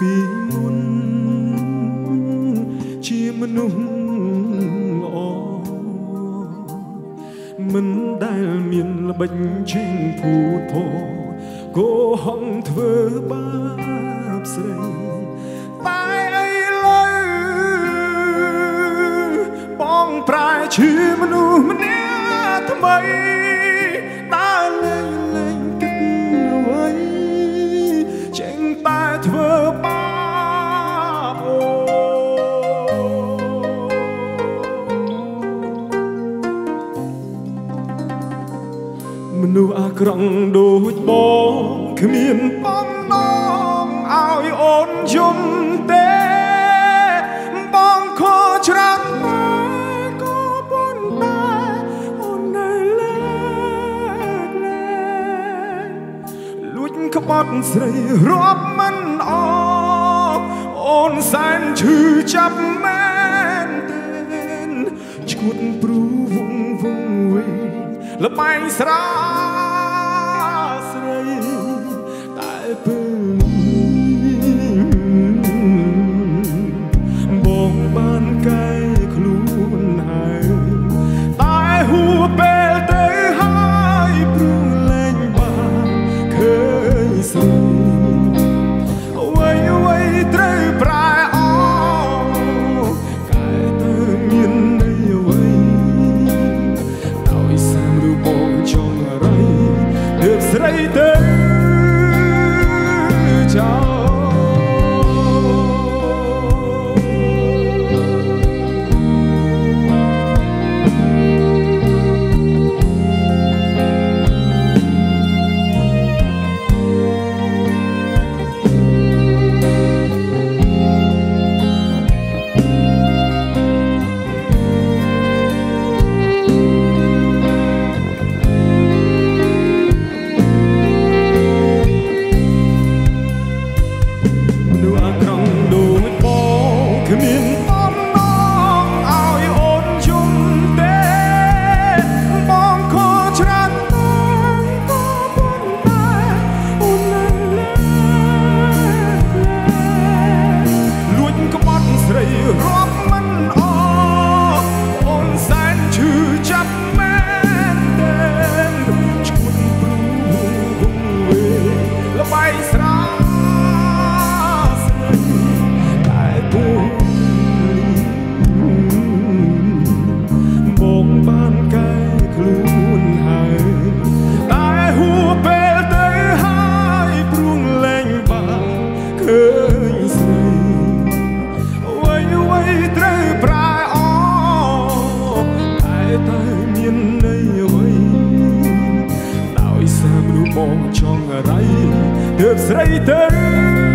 ពីមុន ជាមនុស្សល្អមិនដែលមានល្បិចចេញភូតភកោហងធ្វើបាបស្រីតែអី ក្រក់ដូចបងគ្មានបំណងឲ្យអូនយំទេបងខកច្រើនតែក៏ប៉ុន្តែអូននៅលើកលែងលួចក្បត់ស្រីរាប់មិនអស់អូនសែនឈឺចាប់មែនទេឈួតព្រូវងវងវិញលបែងស្រា ស្លបែងស្រាតែពុំបងបានកែខ្លួនហើយតែហួពេលទៅហើយព្រួងលែងបានឃើញស្រីអ្វីអ្វីត្រូវប្រែអតែតែមានន័យអ្វីដោយសារមនុស្សបងចង់រៃ ទើបស្រីទៅចោល